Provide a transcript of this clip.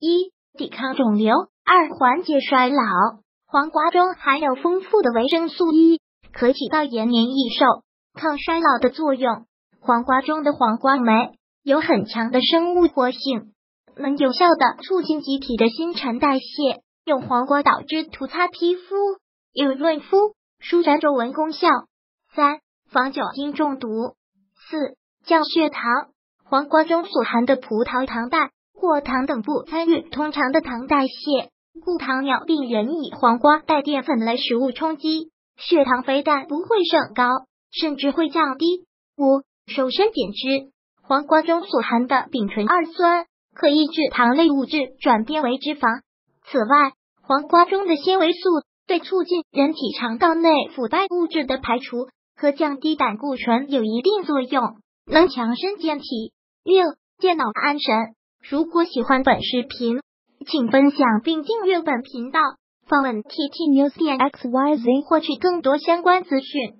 一、抵抗肿瘤；二、缓解衰老。黄瓜中含有丰富的维生素 E，可起到延年益寿、抗衰老的作用。黄瓜中的黄瓜酶有很强的生物活性，能有效的促进机体的新陈代谢。用黄瓜捣汁涂擦皮肤，有润肤、舒展皱纹功效。三、防酒精中毒。四、降血糖。黄瓜中所含的葡萄糖代或糖等不参与通常的糖代谢，故糖尿病人以黄瓜带淀粉类食物充饥，血糖非但不会升高，甚至会降低。五、瘦身减脂。黄瓜中所含的丙醇二酸可抑制糖类物质转变为脂肪。此外，黄瓜中的纤维素对促进人体肠道内腐败物质的排除和降低胆固醇有一定作用，能强身健体。六、健脑安神。如果喜欢本视频，请分享并订阅本频道，访问 tt news 点 xyz 获取更多相关资讯。